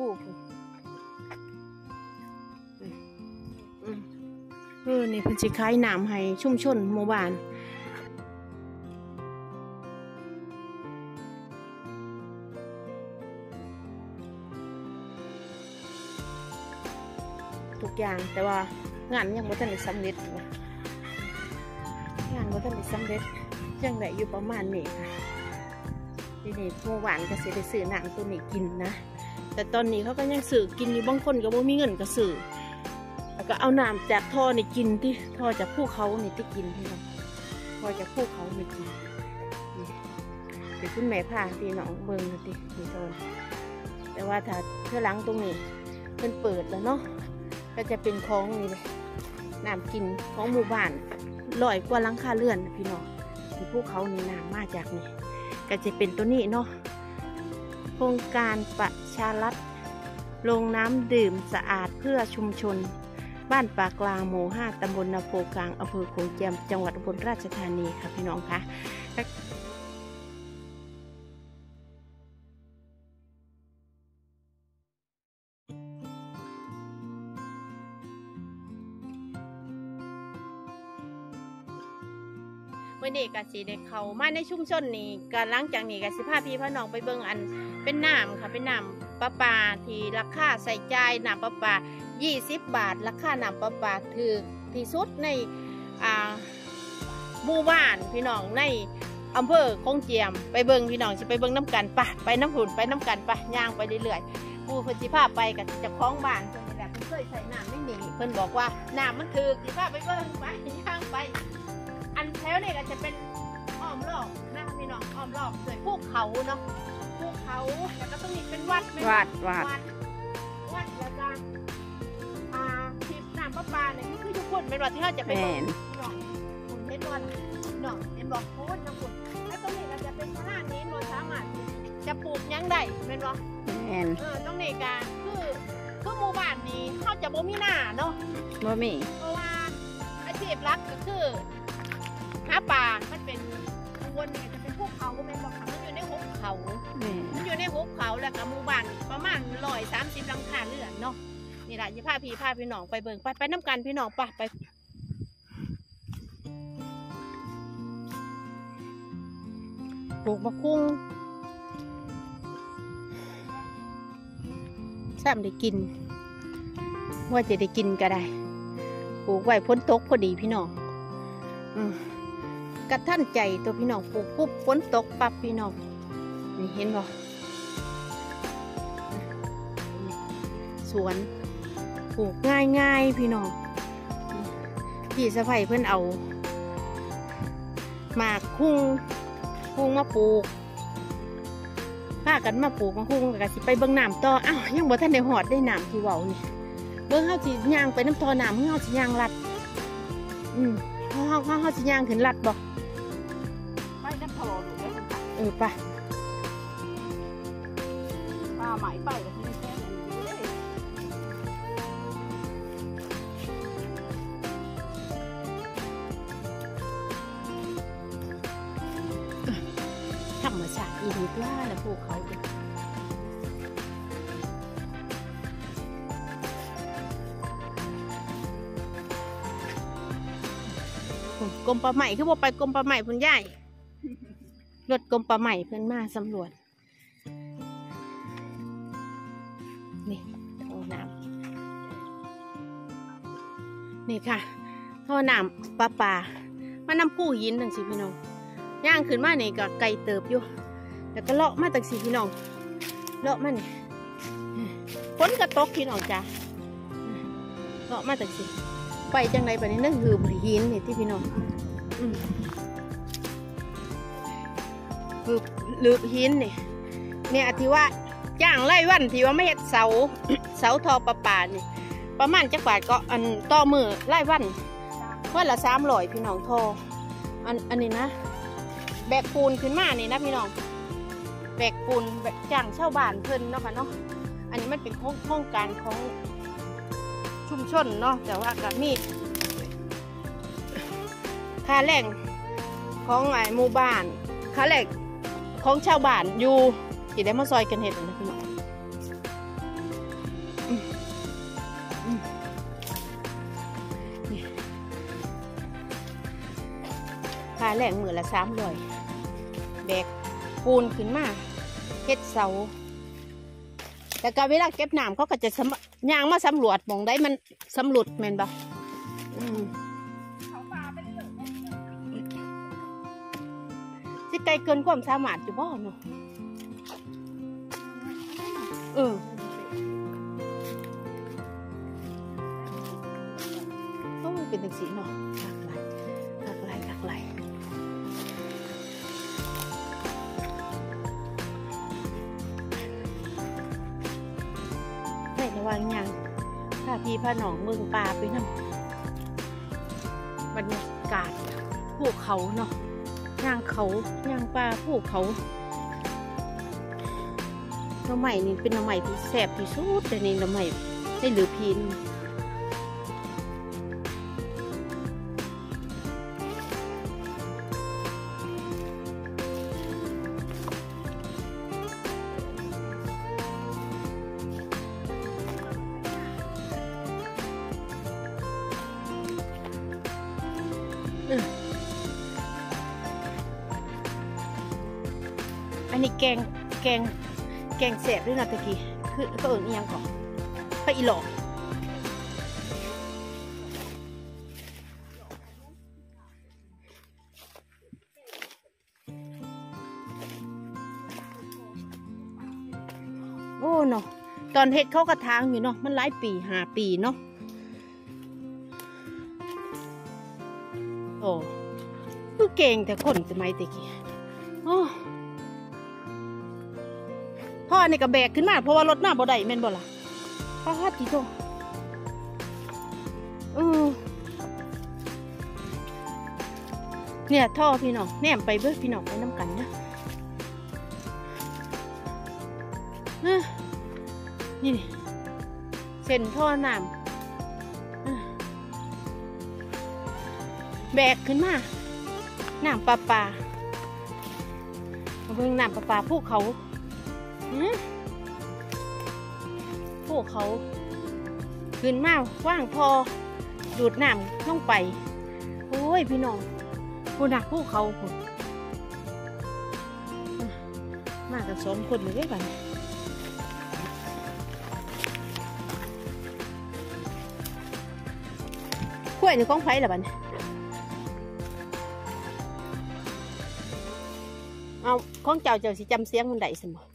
ผู้ผู้อืมอืมเออนี่เพิ่นสิขายน้ำให้ชุมชนหมู่บ้านทุกอย่างแต่ว่างานยังบ่ทันได้สำเร็จงานบ่ทันได้สำเร็จยังได้อยู่ประมาณนี้ค่ะทีนี้เมื่อวานก็สิได้ซื้อหนังตัวนี้กินนะ แต่ตอนนี้เขาก็ยังซื้อกินอยู่บางคนก็บ่มีเงินก็ซื้อแล้วก็เอาน้ำจากท่อนี่กินที่ท่อจากภูเขานี่ที่กินพี่น้องท่อจากภูเขานี่กินเดี๋ยวคุณแม่พาพี่น้องเบิ่งน่อยดินี่โซนแต่ว่าถ้าเพื่อล้างตรงนี้เพิ่นเปิดแล้วเนาะก็จะเป็นของนี่เลยน้ำกินของหมู่บ้านลอยกว่าหลังคาเรือนพี่น้องที่พวกเขานี่น้ำมาจากนี่ก็จะเป็นตัวนี้เนาะ ครงการประชารัฐลงน้ำดื่มสะอาดเพื่อชุมชน บ้านปากกลางหมู่ห้าตำบลนาโพกลางอำเภอโขงเจียม จังหวัดอุบลราชธานีค่ะพี่น้องคะ เมื่อนี้กสิได้เขามาในชุมชนนี้ก็หลังจากนี้กสิพาพี่พ่อน้องไปเบิ่งอันเป็นน้ำค่ะเป็นน้ำประปาที่ราคาใส่ใจน้ำประปา 20 บาท ราคาน้ำประปาถือที่สุดในอ่าหมู่บ้านพี่น้องในอำเภอคงเจียมไปเบิ่งพี่น้องจะไปเบิ่งน้ำกันปะไปน้ำหุ่นไปน้ำกันปะย่างไปเรื่อยๆผู้พิ่นสิพาไปกับจะคล้องบ้านเพิ่นนี่แหละเพิ่นเคยใส่น้ำไม่หนีเพิ่นบอกว่าน้ำมันถือสิพาไปเบิ่งไปย่างไป อันแถวนี่ก็จะเป็นอ้อมรอบนะคะพี่น้องอ้อมรอบสวยภูเขาเนาะภูเขาแล้วก็ต้องมีเป็นวัดเป็นวัดวัดวัดวัดแล้วก็อ่าที่น้ำประปาเนี่ยคือทุกคนเป็นวัดที่เขาจะไปแม่เบิ่งนพี่น้องคุณเห็นวันน้องเห็นบอกพูดนะคุณแล้วตรงนี้ก็จะเป็นพระราชนี้มันสามารถจะปลูกหยังได้เป็นบ่แม่นเออตรงนี้ก็คือคือหมู่บ้านนี้เขาจะบ่มีหน้าเนาะบ่มีเพราะว่าอาชีพหลักก็คือ หาปลา มันเป็นข้างบนนี่ก็จะเป็นภูเขาเป็นบ่อเขามันอยู่ในหุบเขาแม่นมันอยู่ในหุบเขาแล้วก็หมู่บ้านประมาณร้อยสามสิบหลังคาเรือนเนาะ นี่แหละยี่พาพี่พาพี่น้องไปเบิ่งไปไปน้ำกันพี่น้องไปไปปลูกมะคุ้งซ้ำได้กิน ว่าจะได้กินก็ได้ ปลูกไว้พ้นตกพอดีพี่น้อง อืม กระท่านใจตัวพี่น้องปลูกปุ๊บฝนตกปับพี่น้องนี่เห็นบ่สวนปลูกง่ายง่ายพี่น้องพี่สะใภ้เพื่อนเอาหมากคุ้งคุ้งมาปลูกพากันมาปลูกมาคุ้งก็สิไปเบิ่งน้ำต่ออ้าวยังบ่ทันได้หอดได้น้ำที่เว้านี่เบิ่งเฮาสิย่างไปน้ำทอน้ำเฮาสิย่างลัดอืมเฮาเฮาเฮาสิย่างขึ้นลัดบ่ไปน้ำ พอดูได้คนขับเออไปป้าหม่ไปเลยธรรมชาติอีดีตัวแล้วภูเขาเด้ออืมกรมป่าใหม่คือบ่าไปกรมป่าใหม่พุ่นใหญ่ รถกรมป่าใหม่เพิ่อนมาสำรวจ นี่ท่อน้ำนี่ค่ะท่อน้ำปลาปลามาน้ำผู้หินจังสิพี่น้องย่างขึ้นมานี่ก็ไกลเติบอยู่ แล้วก็เลาะมาตั้งสี่พี่น้องเลาะมานี่ฝนก็ตกพี่น้องจ้ะเลาะมาตั้งสี่ไปจังไรไปนี่นั่นคือหินนี่ที่พี่น้องอื คือลืบหินนี่เนี่ยที่ว่าจ้างไล่วันที่ว่าไม่เห็ดเสาเสาทอประปานี่ประมาณจักบาทก็อันต่อมือไล่วันวันละสามร้อยพี่น้องทออันอันนี้นะ แบกปูนขึ้นมานี่นะพี่น้อง แบกปูนแบกจ้างเช่าบ้านเพิ่นเนาะค่ะเนาะอันนี้มันเป็นโครงการของชุมชนเนาะแต่ว่ากับมีค่าแรงของหมู่บ้านค่าแรง ของชาวบ้านอยู่ที่ได้มาซอยกันเห็ดนะพี่น้องค่าแรงมือละสามร้อยแบกปูนขึ้นมาเฮ็ดเสาแต่ก็เวลาเก็บน้ำเขาก็จะย่างมาสำรวจมองได้มันสำรวจแมนบ่ สิไกลเกินความสามารถอยู่บ่เนาะเออโอ้เป็นจังสีเนาะหักไหลหักไหลหักไหลในระว่างย่างพาพี่พาน้องเมืองป่าไปนำบรรยากาศภูเขาเนาะ ย่างเขาย่างปลาภูเขาหน้ำใหม่นี่เป็นหน้ำใหม่ที่แสบที่สุดแต่นี่หน้ำใหม่ได้เหลือพินอั แกงแกงแกงแสบด้วยนะตะกี้คือก็เอิญอียังก่อนไปอีหลอกโอ้เนาะตอนเฮ็ดเขากระทางอยู่เนาะมันหลายปีหาปีเนาะโอ้คือเก่งแต่คนสมัยตะกี้โอ้ พ่อนี่ก็แบกขึ้นมาเพราะว่ารถหน้าบ่ได้แม่นบ่ล่ะป้าฮัดจีโตเออเนี่ยท่อพี่น้องแนมไปเบิดพี่น้องไปน้ำกันนะนี่เส้นท่อน้ำแบกขึ้นมาน้ำปลาปลาเบิ่งน้ำปลาปลาภูเขา หืมภูเขาขึ้นมาว่างพอดูดน้ำลงไป โอ้ย พี่น้องพูนักภูเขาพุ่นมากับสองคนเลยได้บันกล้วยนี่ของไผ่ละบันเอาของเจ้าเจ้าสิจำเสียงมันได้สมบ่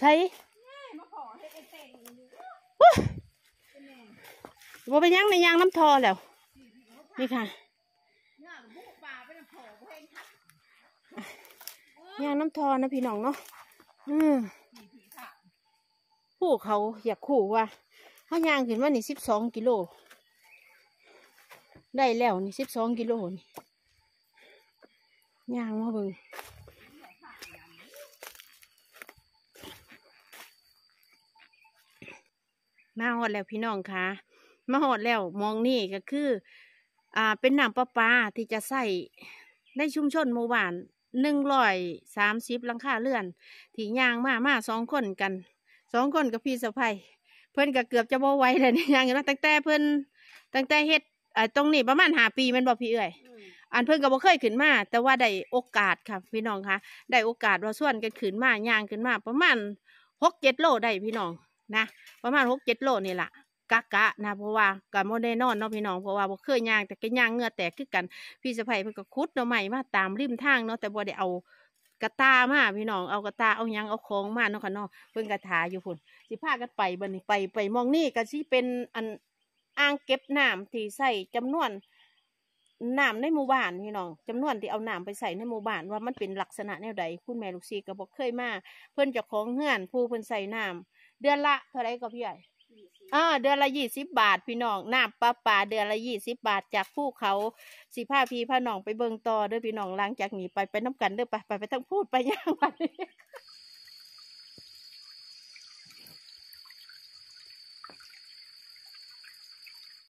ใช่ว่าเป็นหยังในยางน้ำทอแล้ว นี่ค่ะยางน้ำทอนะพี่น้องเนาะอืมผู้เขาอยากขู่ว่าเขาย่างขึ้นว่านี่สิบสองกิโล ได้แล้วนี่สิบสองกิโลนี่ย่างมาเบิ่ง มาหอดแล้วพี่น้องคะมาหอดแล้วมองนี่ก็คือ อ่าเป็นน้ำประปาที่จะใส่ในชุมชนหมู่บ้านหนึ่งร้อยสามสิบลังคาเรือนที่ย่างมามาสองคนกันสองคนกับพี่สะพ้ยเพิ่อนก็เกือบจะบ่ไหวเลยนี่ยังอยู่นะตั้งแต่เพิ่อนตั้งแต่เฮ็ดอ่อตรงนี้ประมาณหาปีม่นบ่พี่เอ้ยอันเพิ่นก็บ่เคยขึ้นมา แต่ว่าได้โอกาสค่ะพี่น้องคะได้โอกาสว่าส่วนกันขึ้นมาย่างขึ้นมา ประมาณหกเจ็ดโลได้พี่น้อง นะประมาณหกเจ็ดโลนี่แหละกะกะนะเพราะว่าก็บ่ได้นอนเนาะพี่น้องเพราะว่าบ่เคยย่างแต่ก็ย่างเงื่อแตกคือกันพี่สะพ้ยเพิ่นก็ขุดหน่อไม้มาตามริมทางเนาะแต่บ่ได้เอากระตามาพี่น้องเอากระตาเอายังเอาของมาเนาะค่ะเนาะเพิ่นกระถาอยู่พุ่นสิพากันไปบัดนี้ไปไปมองนี่ก็สิเป็นอันอ่างเก็บน้ำที่ใส่จำนวนน้ำในหมู่บ้านพี่น้องจำนวนที่เอาน้ำไปใส่ในหมู่บ้านว่ามันเป็นลักษณะแนวใดคุณแม่ลูกซีก็บอกเคยมาเพิ่นจ้าของเฮือนผู้เพิ่นใส่น้ำ เดือนละเท่าไรก็พี่ใหญ่อ่าเดือนละยี่สิบบาทพี่น้องน้ำปลาปลาเดือนละยี่สิบบาทจากภูเขาสิพาพี่พาน้องไปเบิงต่อเด้อพี่น้องหลังจากนี้ไปไปน้ำกันเด้อไปไปไปทั้งพูดไปย่างไป